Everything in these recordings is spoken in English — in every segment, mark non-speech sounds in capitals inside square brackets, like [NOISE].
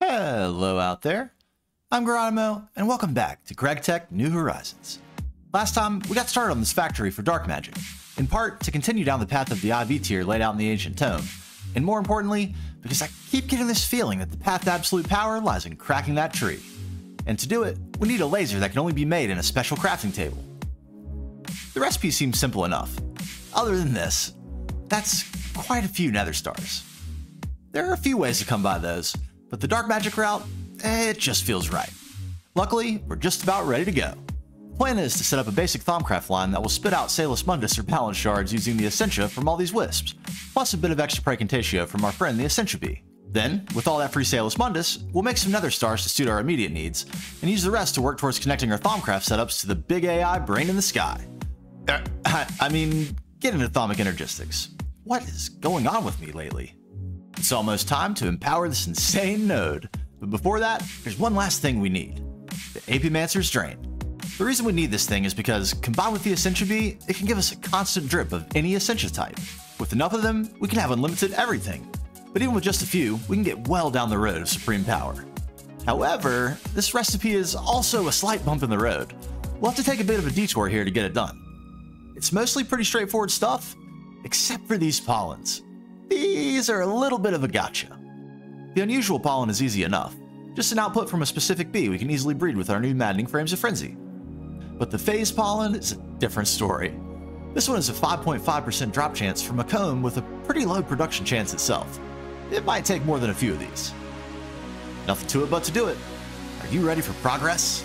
Hello out there. I'm Garronimo, and welcome back to GregTech New Horizons. Last time, we got started on this factory for dark magic, in part to continue down the path of the IV tier laid out in the ancient tome, and more importantly, because I keep getting this feeling that the path to absolute power lies in cracking that tree. And to do it, we need a laser that can only be made in a special crafting table. The recipe seems simple enough. Other than this, that's quite a few nether stars. There are a few ways to come by those, but the dark magic route, eh, it just feels right. Luckily, we're just about ready to go. Plan is to set up a basic Thaumcraft line that will spit out Salis Mundus or balance shards using the Essentia from all these wisps, plus a bit of extra Praecantatio from our friend the Essentia Bee. Then, with all that free Salis Mundus, we'll make some nether stars to suit our immediate needs, and use the rest to work towards connecting our Thaumcraft setups to the big AI brain in the sky. Uh, [LAUGHS] I mean, get into Thaumic Energistics. What is going on with me lately? It's almost time to empower this insane node. But before that, there's one last thing we need. The Apimancer's Drain. The reason we need this thing is because, combined with the Essentia Bee, it can give us a constant drip of any Essentia type. With enough of them, we can have unlimited everything. But even with just a few, we can get well down the road of supreme power. However, this recipe is also a slight bump in the road. We'll have to take a bit of a detour here to get it done. It's mostly pretty straightforward stuff, except for these pollens. These are a little bit of a gotcha. The unusual pollen is easy enough, just an output from a specific bee we can easily breed with our new maddening frames of frenzy. But the phase pollen is a different story. This one is a 5.5% drop chance from a comb with a pretty low production chance itself. It might take more than a few of these. Nothing to it but to do it. Are you ready for progress?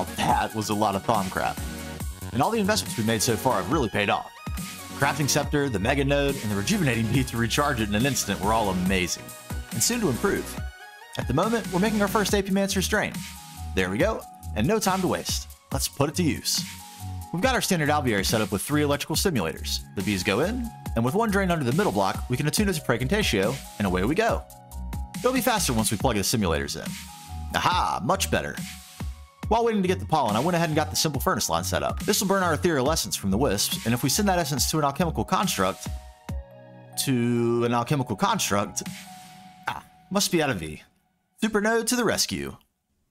Now that was a lot of Thaumcraft. And all the investments we've made so far have really paid off. Crafting Scepter, the Mega Node, and the Rejuvenating Bee to recharge it in an instant were all amazing, and soon to improve. At the moment, we're making our first Apimancer's Drain. There we go, and no time to waste. Let's put it to use. We've got our standard alveary set up with three electrical stimulators. The bees go in, and with one drain under the middle block, we can attune it to Praecantatio, and away we go. It'll be faster once we plug the simulators in. Aha, much better. While waiting to get the pollen, I went ahead and got the simple furnace line set up. This will burn our ethereal essence from the wisps, and if we send that essence to an alchemical construct, to an alchemical construct, ah, must be out of V. Supernode to the rescue.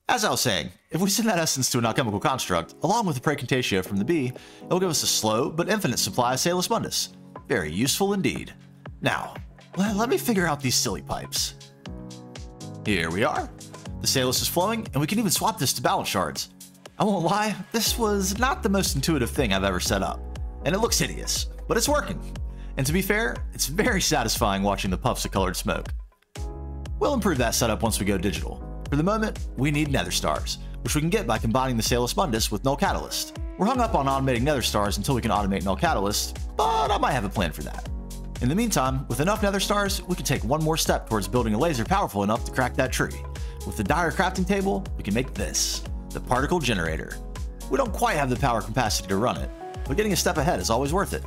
As I was saying, if we send that essence to an alchemical construct, along with the Praecantatio from the bee, it will give us a slow but infinite supply of Salis Mundus. Very useful indeed. Now, let me figure out these silly pipes. Here we are. The Salis is flowing, and we can even swap this to balance shards. I won't lie, this was not the most intuitive thing I've ever set up. And it looks hideous, but it's working. And to be fair, it's very satisfying watching the puffs of colored smoke. We'll improve that setup once we go digital. For the moment, we need nether stars, which we can get by combining the Salis Mundus with Null Catalyst. We're hung up on automating nether stars until we can automate null catalyst, but I might have a plan for that. In the meantime, with enough nether stars, we can take one more step towards building a laser powerful enough to crack that tree. With the dire crafting table, we can make this, the particle generator. We don't quite have the power capacity to run it, but getting a step ahead is always worth it.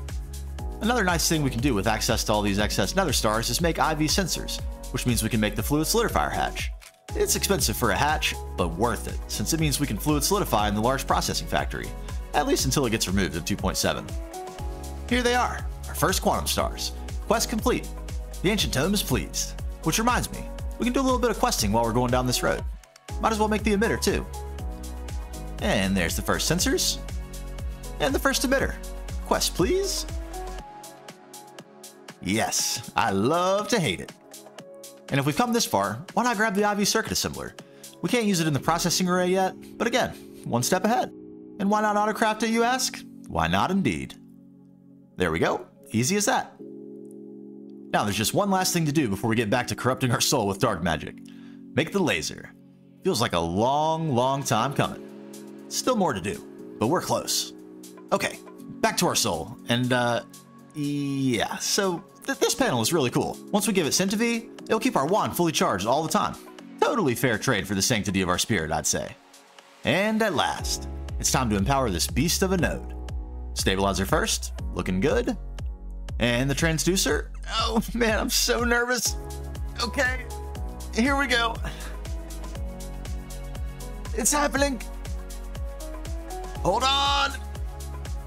Another nice thing we can do with access to all these excess nether stars is make IV sensors, which means we can make the fluid solidifier hatch. It's expensive for a hatch, but worth it, since it means we can fluid solidify in the large processing factory, at least until it gets removed at 2.7. Here they are, our first quantum stars. Quest complete. The ancient tome is pleased. Which reminds me, we can do a little bit of questing while we're going down this road. Might as well make the emitter too. And there's the first sensors. And the first emitter. Quest, please. Yes, I love to hate it. And if we've come this far, why not grab the IV circuit assembler? We can't use it in the processing array yet, but again, one step ahead. And why not autocraft it, you ask? Why not indeed? There we go, easy as that. Now there's just one last thing to do before we get back to corrupting our soul with dark magic. Make the laser. Feels like a long, long time coming. Still more to do, but we're close. Okay, back to our soul, and uh, yeah, so th this panel is really cool. Once we give it Centivi, it'll keep our wand fully charged all the time. Totally fair trade for the sanctity of our spirit, I'd say. And at last, it's time to empower this beast of a node. Stabilizer first, looking good. And the transducer, oh man, I'm so nervous. Okay, here we go. It's happening. Hold on.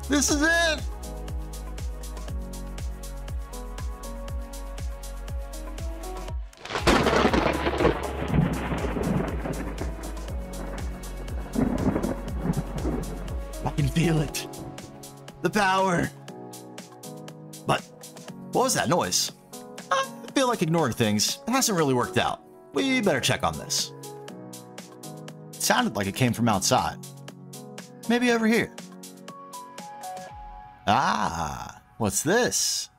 This is it. I can feel it. The power. Was that noise? I feel like ignoring things it hasn't really worked out. We better check on this. It sounded like it came from outside. Maybe over here. Ah, what's this?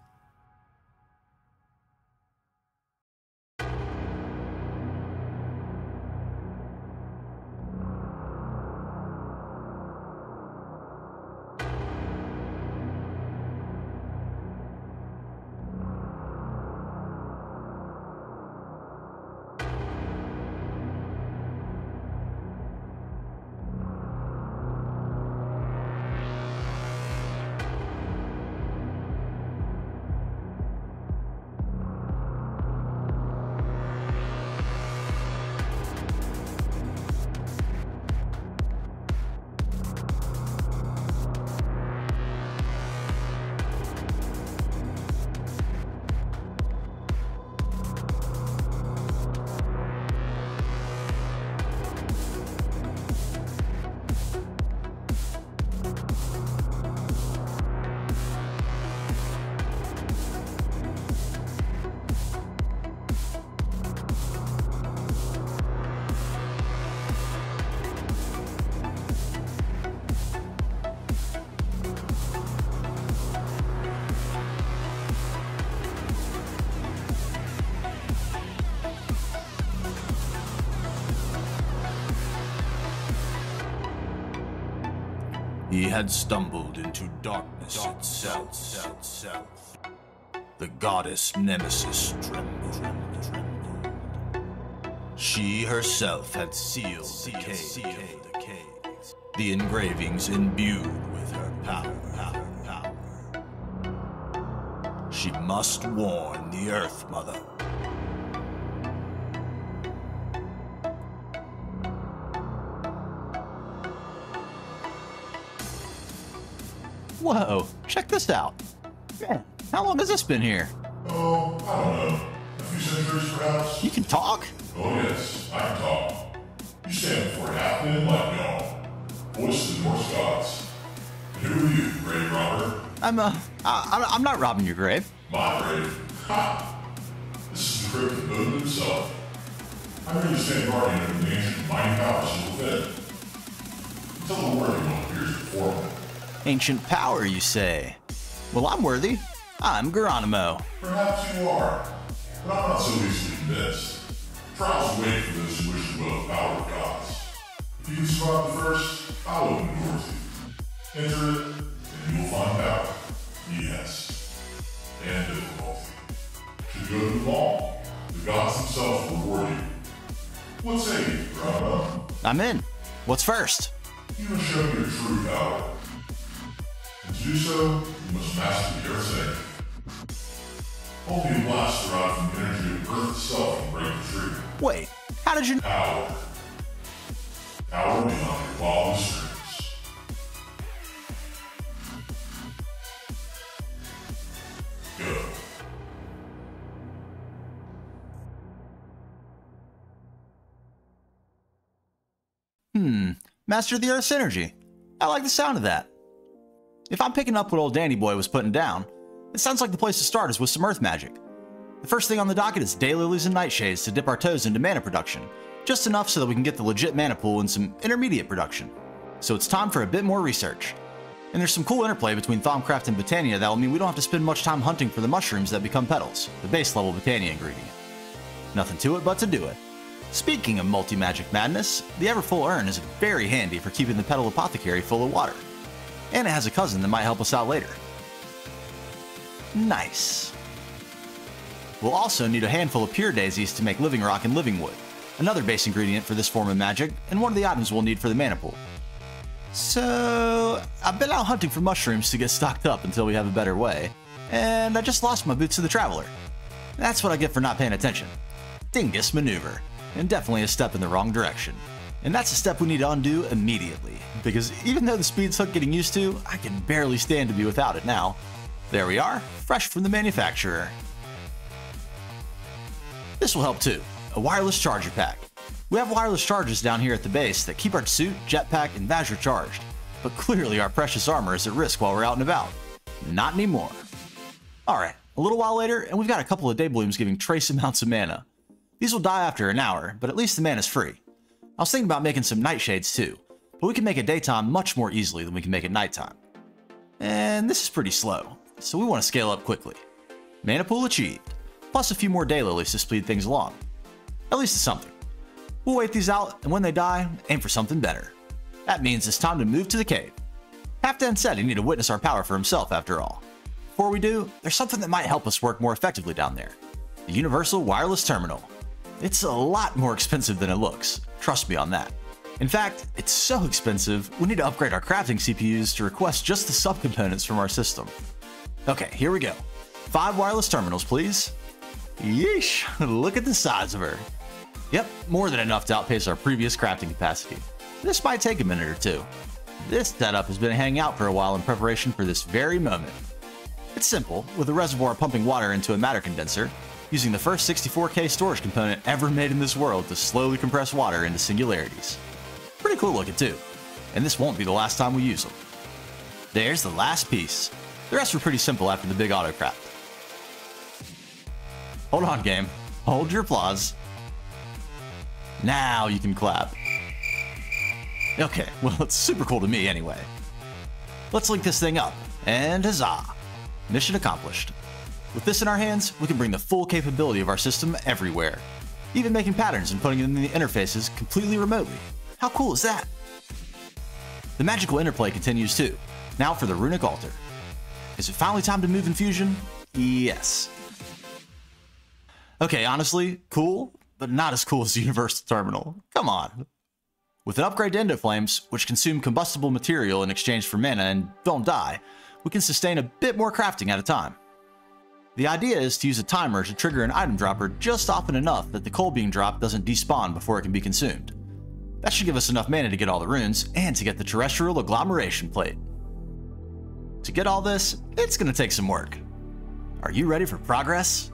He had stumbled into darkness itself. The goddess Nemesis trembled. She herself had sealed the cave. The engravings imbued with her power. She must warn the Earth Mother. Whoa, check this out. Man, how long has this been here? Oh, I don't know. A few centuries, perhaps? You can talk? Oh, yes, I can talk. You stand before happening like y'all. Voice of the Norse gods. And who are you, grave robber? I'm, uh, I, I'm- I'm not robbing your grave. My grave? Ha! This is the crypt of Odin himself. I'm here to stand guardian of the ancient mighty palace within. Until the worthy one appears before me. Ancient power, you say? Well, I'm worthy. I'm Garronimo. Perhaps you are, but I'm not so easily convinced. Trials wait for those who wish the power of gods. If you can survive the first, I'll open the door to you. Enter it, and you will find power. Yes. And difficulty. Should you go too long, the gods themselves will reward you. What say you, Grandma? I'm in. What's first? You must show your true power. To do so, you must master the Earth's energy. Only a blast derived from the energy of Earth itself can break the tree. Wait, how did you. Power. Power beyond your wildest dreams. Go. Hmm, Master the Earth's energy. I like the sound of that. If I'm picking up what old Danny Boy was putting down, it sounds like the place to start is with some Earth magic. The first thing on the docket is daylilies and nightshades to dip our toes into mana production, just enough so that we can get the legit mana pool and some intermediate production. So it's time for a bit more research. And there's some cool interplay between Thaumcraft and Botania that will mean we don't have to spend much time hunting for the mushrooms that become petals, the base level Botania ingredient. Nothing to it but to do it. Speaking of multi-magic madness, the Everfull Urn is very handy for keeping the Petal Apothecary full of water. And it has a cousin that might help us out later. Nice. We'll also need a handful of pure daisies to make living rock and living wood, another base ingredient for this form of magic, and one of the items we'll need for the mana pool. So, I've been out hunting for mushrooms to get stocked up until we have a better way, and I just lost my boots to the Traveler. That's what I get for not paying attention. Dingus maneuver, and definitely a step in the wrong direction. And that's a step we need to undo immediately, because even though the speed's hook getting used to, I can barely stand to be without it now. There we are, fresh from the manufacturer. This will help too, a wireless charger pack. We have wireless chargers down here at the base that keep our suit, jetpack, and Vajra charged, but clearly our precious armor is at risk while we're out and about. Not anymore. Alright, a little while later, and we've got a couple of day blooms giving trace [LAUGHS] amounts of mana. These will die after an hour, but at least the mana's free. I was thinking about making some nightshades too, but we can make it daytime much more easily than we can make it nighttime. And this is pretty slow, so we want to scale up quickly. Mana pool achieved, plus a few more daylilies to speed things along. At least it's something. We'll wait these out, and when they die, aim for something better. That means it's time to move to the cave. Halfdan said he needed to witness our power for himself after all. Before we do, there's something that might help us work more effectively down there. The Universal Wireless Terminal. It's a lot more [LAUGHS] expensive than it looks, trust me on that. In fact, it's so expensive, we need to upgrade our crafting CPUs to request just the subcomponents from our system. Okay, here we go. Five wireless terminals, please. Yeesh, [LAUGHS] look at the size of her. Yep, more than enough to outpace our previous crafting capacity. This might take a minute or two. This setup has been hanging out for a while in preparation for this very moment. It's simple, with a reservoir pumping water into a matter condenser, using the first 64K storage component ever made in this world to slowly compress water into singularities. Pretty cool looking too, and this won't be the last time we use them. There's the last piece. The rest were pretty simple after the big autocraft. Hold on, game. Hold your applause. Now you can clap. Okay, [LAUGHS] well, it's super cool to me anyway. Let's link this thing up, and huzzah! Mission accomplished. With this in our hands, we can bring the full capability of our system everywhere, even making patterns and putting them in the interfaces completely remotely. How cool is that? The magical interplay continues too, now for the runic altar. Is it finally time to move in Fusion? Yes. Okay, honestly, cool, but not as cool as the Universal Terminal. Come on. With an upgrade to Endoflames, which consume combustible material in exchange for mana and don't die, we can sustain a bit more crafting at a time. The idea is to use a timer to trigger an item dropper just often enough that the coal being dropped doesn't despawn before it can be consumed. That should give us enough mana to get all the runes and to get the terrestrial agglomeration plate. To get all this, it's going to take some work. Are you ready for progress?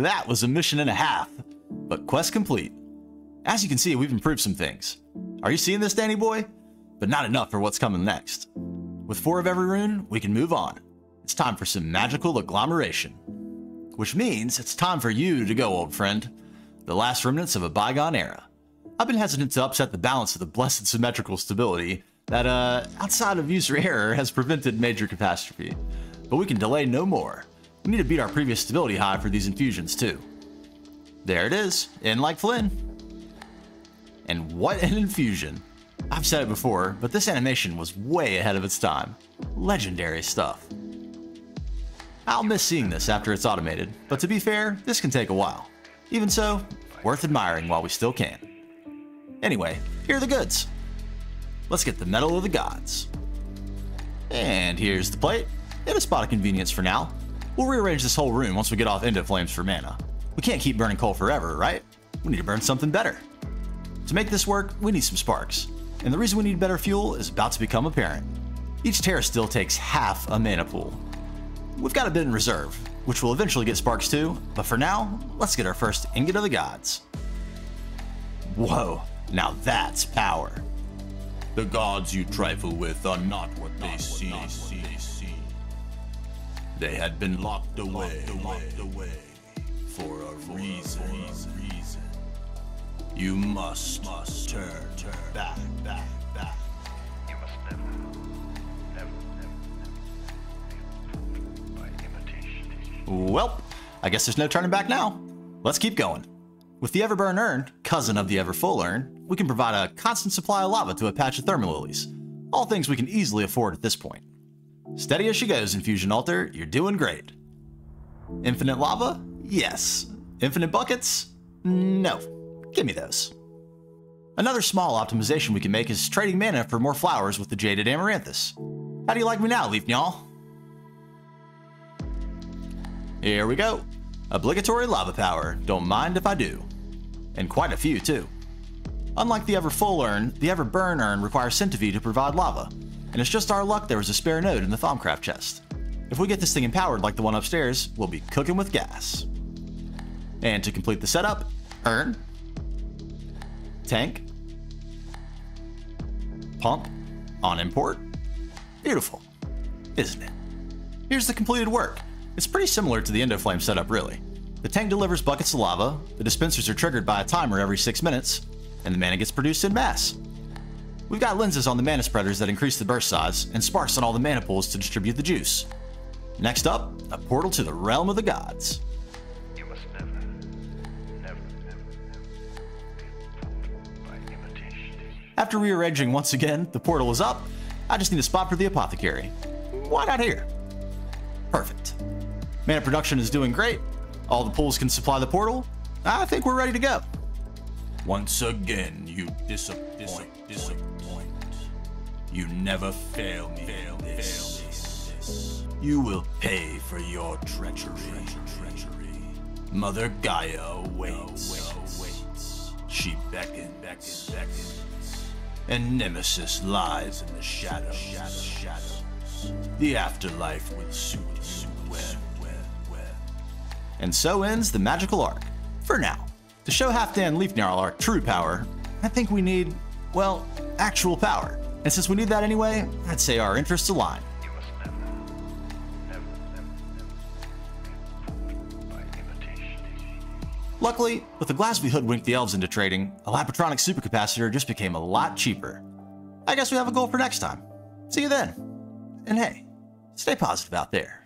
That was a mission and a half, but quest complete. As you can see, we've improved some things. Are you seeing this, Danny boy? But not enough for what's coming next. With four of every rune, we can move on. It's time for some magical agglomeration. Which means it's time for you to go, old friend. The last remnants of a bygone era. I've been hesitant to upset the balance of the blessed symmetrical stability that, uh, outside of user error, has prevented major catastrophe. But we can delay no more. We need to beat our previous stability high for these infusions, too. There it is, in like Flynn. And what an infusion! I've said it before, but this animation was way ahead of its time. Legendary stuff. I'll miss seeing this after it's automated, but to be fair, this can take a while. Even so, worth admiring while we still can. Anyway, here are the goods. Let's get the Medal of the Gods. And here's the plate, and a spot of convenience for now. We'll rearrange this whole room once we get off of Flames for mana. We can't keep burning coal forever, right? We need to burn something better. To make this work, we need some sparks. And the reason we need better fuel is about to become apparent. Each Terrasteel takes half a mana pool. We've got a bit in reserve, which will eventually get sparks too, but for now, let's get our first Ingot of the Gods. Whoa, now that's power. The gods you trifle with are not what they see. They had been locked away, locked away for a reason. You must, must turn, turn back, back, back. You must never, never, never, by imitation. Well, I guess there's no turning back now. Let's keep going. With the Everburn Urn, cousin of the Everfull Urn, we can provide a constant supply of lava to a patch of Thermalilies. All things we can easily afford at this point. Steady as she goes, Infusion Altar, you're doing great. Infinite lava? Yes. Infinite buckets? No. Give me those. Another small optimization we can make is trading mana for more flowers with the Jaded Amaranthus. How do you like me now, Leaf? Here we go. Obligatory lava power, don't mind if I do. And quite a few, too. Unlike the Ever Full urn, the Ever Burn urn requires Centivi to provide lava, and it's just our luck there was a spare node in the Thaumcraft chest. If we get this thing empowered like the one upstairs, we'll be cooking with gas. And to complete the setup, urn, tank, pump, on import. Beautiful, isn't it? Here's the completed work. It's pretty similar to the Endoflame setup, really. The tank delivers buckets of lava, the dispensers are triggered by a timer every 6 minutes, and the mana gets produced in mass. We've got lenses on the mana spreaders that increase the burst size, and sparks on all the mana pools to distribute the juice. Next up, a portal to the realm of the gods. Never, never, never, never be fooled by imitation. After rearranging once again, the portal is up. I just need a spot for the apothecary. Why not here? Perfect. Mana production is doing great. All the pools can supply the portal. I think we're ready to go. Once again, you disappoint, disappoint. You never fail me. Fail this. This. You will pay for your treachery. treachery. Mother Gaia waits. She beckons, beckons, beckons. And Nemesis lies in the shadows. shadows. The afterlife will soon wed, wed. And so ends the magical arc. For now. To show Halfdan Leafnarl our true power, I think we need, well, actual power. And since we need that anyway, I'd say our interests align. Luckily, with the glass we hoodwinked the elves into trading, a Lapotronic supercapacitor just became a lot cheaper. I guess we have a goal for next time. See you then. And hey, stay positive out there.